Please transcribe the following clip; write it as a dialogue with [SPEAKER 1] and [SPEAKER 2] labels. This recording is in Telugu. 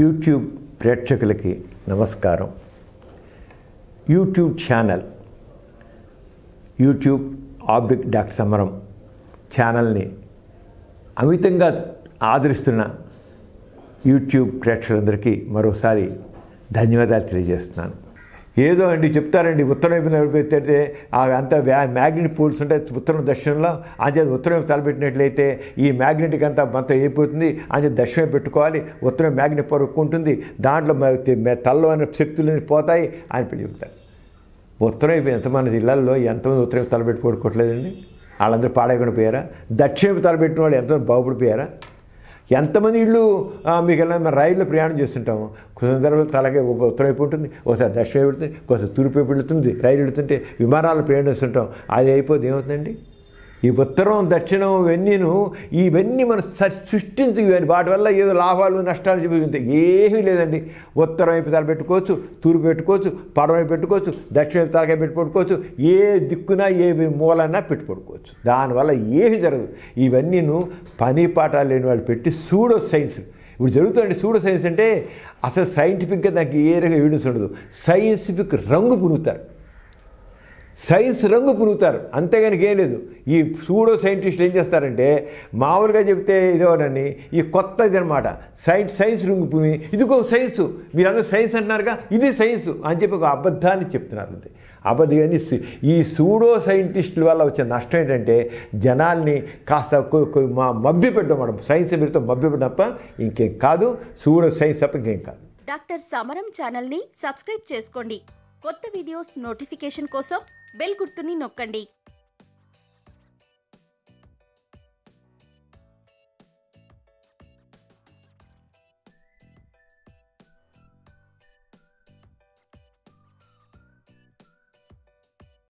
[SPEAKER 1] యూట్యూబ్ ప్రేక్షకులకి నమస్కారం. యూట్యూబ్ ఛానల్ యూట్యూబ్ ఆబ్లిక్ డాక్టర్ సమరం ఛానల్ని అమితంగా ఆదరిస్తున్న యూట్యూబ్ ప్రేక్షకులందరికీ మరోసారి ధన్యవాదాలు తెలియజేస్తున్నాను. ఏదో అండి చెప్తారండి ఉత్తరం వైపు పెడితే ఆ అంత మ్యాగ్నెట్ పూల్స్ ఉంటాయి ఉత్తరం దక్షిణంలో అంతే ఉత్తరం వైపు తలపెట్టినట్లయితే ఈ మ్యాగ్నెట్కి అంతా మంత అయిపోతుంది అంతే దక్షిణం పెట్టుకోవాలి ఉత్తరం మ్యాగ్నెట్ పరుక్కుంటుంది దాంట్లో మ- తల్లో అనే శక్తులు పోతాయి అని చెప్తారు ఉత్తరం వైపు ఎంతమంది ఇళ్ళలో ఎంతమంది ఉత్తరం వైపు తలపెట్టి పడుకోవట్లేదండి? వాళ్ళందరూ పాడైకుండా పోయారా? దక్షిణ తలపెట్టిన వాళ్ళు ఎంతమంది బాగుపడిపోయారా? ఎంతమంది ఇళ్ళు మీకు ఎలా రైల్లో ప్రయాణం చేస్తుంటాము? కొన్ని సందర్భాలు తలకే ఒక ఉంటుంది ఒకసారి దక్షిణ వైపు వెళుతుంది ఒకసారి తూర్పు వైపు వెళుతుంది రైలు వెళుతుంటే విమానాలు ప్రయాణిస్తుంటాం అది అయిపోతే ఏమవుతుందండి? ఈ ఉత్తరం దక్షిణం ఇవన్నీను ఇవన్నీ మనం స- సృష్టించి ఇవన్నీ. వాటి వల్ల ఏదో లాభాలు నష్టాలు చూపించాయి ఏమీ లేదండి. ఉత్తరం వైపు తల పెట్టుకోవచ్చు తూర్పు పెట్టుకోవచ్చు పడవైపు పెట్టుకోవచ్చు దక్షిణ వైపు తలకాయ పెట్టుకోవచ్చు ఏ దిక్కున ఏ మూలన్నా పెట్టుకోవచ్చు. దానివల్ల ఏమీ జరగదు. ఇవన్నీను పని పాఠాలు లేని వాళ్ళు పెట్టి సూడో సైన్స్ ఇప్పుడు జరుగుతుంది సూడో సైన్స్ అంటే అసలు సైంటిఫిక్గా దానికి ఏ రకంగా ఎవిడెన్స్ ఉండదు. సైంటిఫిక్ రంగు పురుగుతారు సైన్స్ రంగు పురుగుతారు. అంతేగానికి ఏం లేదు. ఈ సూడో సైంటిస్టులు ఏం చేస్తారంటే మామూలుగా చెప్తే ఇదేవనని ఈ కొత్తది అనమాట సైన్స్ సైన్స్ రంగు పుని ఇదిగో సైన్స్. మీరందరూ సైన్స్ అంటున్నారుగా ఇది సైన్స్ అని చెప్పి ఒక అబద్ధాన్ని చెప్తున్నారు అంతే. అబద్ధాన్ని కానీ ఈ సూడో సైంటిస్టుల వల్ల వచ్చే నష్టం ఏంటంటే జనాల్ని కాస్త మా మభ్యపెట్టడం మనం సైన్స్ మీరుతో మభ్యపెట్టడం తప్ప ఇంకేం కాదు. సూడో సైన్స్ తప్ప ఇంకేం కాదు.
[SPEAKER 2] డాక్టర్ సమరం ఛానల్ని సబ్స్క్రైబ్ చేసుకోండి. కొత్త వీడియోస్ నోటిఫికేషన్ కోసం బెల్ గుర్తుని నొక్కండి.